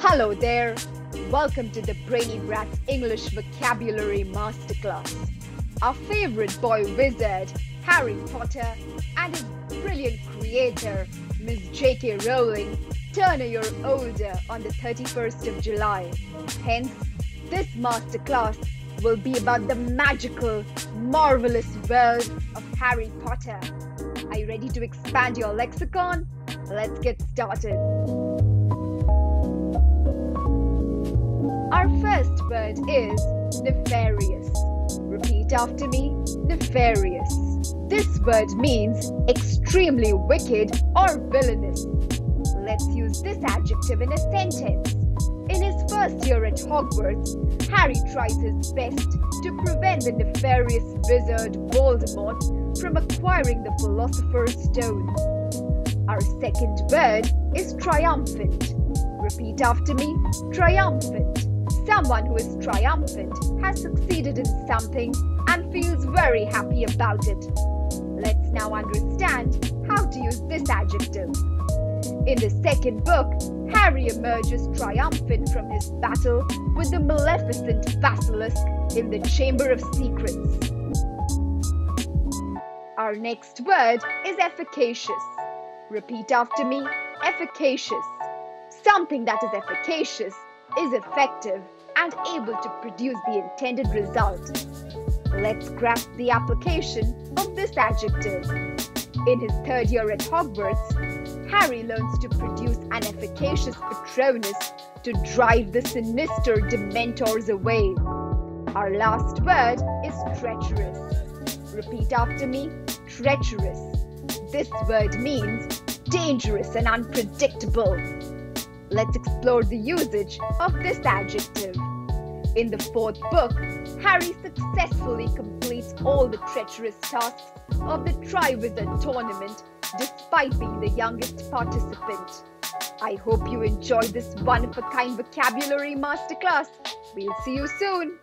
Hello there. Welcome to the Brainy Brats English Vocabulary Masterclass. Our favorite boy wizard, Harry Potter, and his brilliant creator, Miss J.K. Rowling, turn a year older on the 31st of July. Hence, this masterclass will be about the magical, marvelous world of Harry Potter. Are you ready to expand your lexicon? Let's get started. Our first word is nefarious. Repeat after me nefarious. This word means extremely wicked or villainous. Let's use this adjective in a sentence. In his first year at Hogwarts, Harry tries his best to prevent the nefarious wizard Voldemort from acquiring the Philosopher's Stone. Our second word is triumphant. Repeat after me triumphant. Someone who is triumphant has succeeded in something and feels very happy about it. Let's now understand how to use this adjective. In the second book, Harry emerges triumphant from his battle with the maleficent basilisk in the Chamber of Secrets. Our next word is efficacious. Repeat after me efficacious. Something that is efficacious is effective and able to produce the intended result. Let's grasp the application of this adjective. In his third year at Hogwarts, Harry learns to produce an efficacious Patronus to drive the sinister Dementors away. Our last word is treacherous. Repeat after me treacherous. This word means dangerous and unpredictable. Let's explore the usage of this adjective. In the fourth book, Harry successfully completes all the treacherous tasks of the Triwizard tournament despite being the youngest participant. I hope you enjoyed this one of a kind vocabulary masterclass. We'll see you soon.